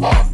shapes,